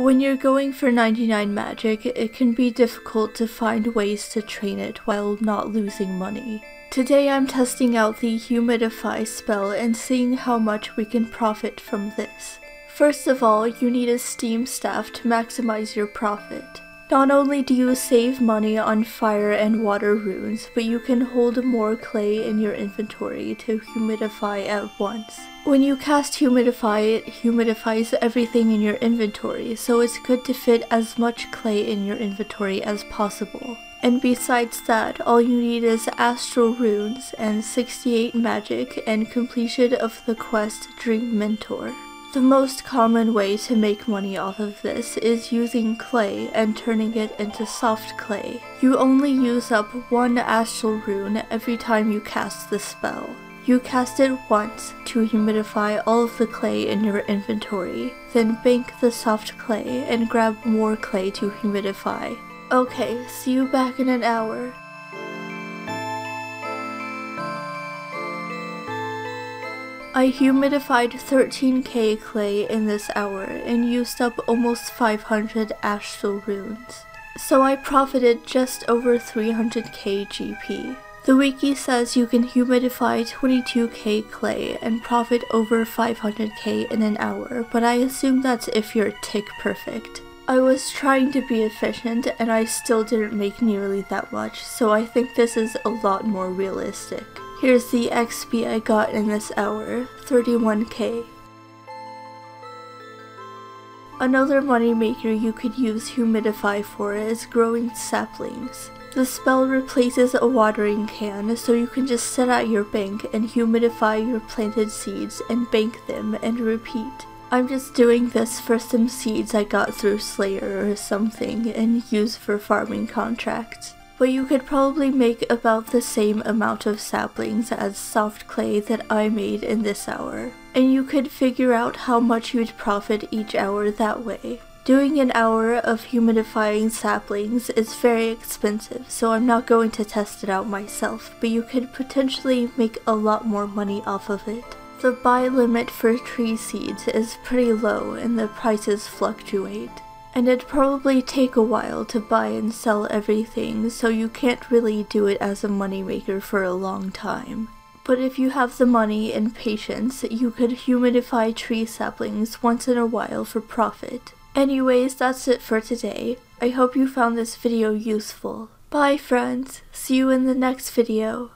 When you're going for 99 magic, it can be difficult to find ways to train it while not losing money. Today I'm testing out the humidify spell and seeing how much we can profit from this. First of all, you need a steam staff to maximize your profit. Not only do you save money on fire and water runes, but you can hold more clay in your inventory to humidify at once. When you cast Humidify, it humidifies everything in your inventory, so it's good to fit as much clay in your inventory as possible. And besides that, all you need is Astral Runes and 68 magic and completion of the quest Dream Mentor. The most common way to make money off of this is using clay and turning it into soft clay. You only use up one astral rune every time you cast the spell. You cast it once to humidify all of the clay in your inventory, then bank the soft clay and grab more clay to humidify. Okay, see you back in an hour. I humidified 13k clay in this hour and used up almost 500 astral runes. So I profited just over 300k GP. The wiki says you can humidify 22k clay and profit over 500k in an hour, but I assume that's if you're tick perfect. I was trying to be efficient and I still didn't make nearly that much, so I think this is a lot more realistic. Here's the XP I got in this hour, 31k. Another moneymaker you could use Humidify for is growing saplings. The spell replaces a watering can, so you can just sit at your bank and humidify your planted seeds and bank them and repeat. I'm just doing this for some seeds I got through Slayer or something and use for farming contracts but you could probably make about the same amount of saplings as soft clay that I made in this hour. And you could figure out how much you'd profit each hour that way. Doing an hour of humidifying saplings is very expensive, so I'm not going to test it out myself, but you could potentially make a lot more money off of it. The buy limit for tree seeds is pretty low and the prices fluctuate and it'd probably take a while to buy and sell everything, so you can't really do it as a moneymaker for a long time. But if you have the money and patience, you could humidify tree saplings once in a while for profit. Anyways, that's it for today. I hope you found this video useful. Bye friends, see you in the next video.